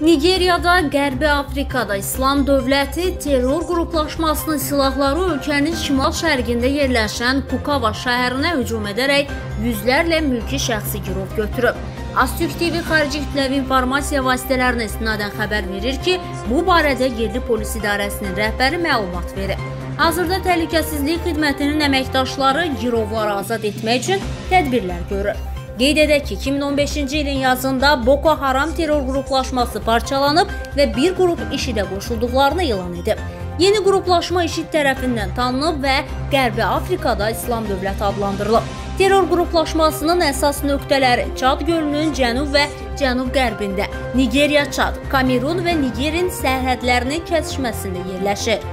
Nigeriyada, Qərbi Afrikada İslam dövləti terror qruplaşmasının silahları ölkənin şimal-şərqində yerləşən Kukava şəhərinə hücum edərək yüzlərlə mülki şəxsi girov götürüb. Astürk TV xarici kütləvi informasiya vasitələrinə istinadən xəbər verir ki, bu barədə yerli polis idarəsinin rəhbəri məlumat verib. Hazırda təhlükəsizlik xidmətinin əməkdaşları girovları azad etmək üçün tədbirlər görür. Qeyd edək ki, 2015-ci ilin yazında Boko Haram terror qruplaşması parçalanıb və bir qrup IŞİD-ə qoşulduqlarını elan edib. Yeni qruplaşma IŞİD tərəfindən tanınıb və Qərbi Afrikada İslam dövləti adlandırılıb. Terror qruplaşmasının əsas nöqtələri Çad gölünün cənub və cənub-qərbində, Nigeriya-Çad, Kamerun və Nigerin sərhədlərinin kəsişməsində yerləşir.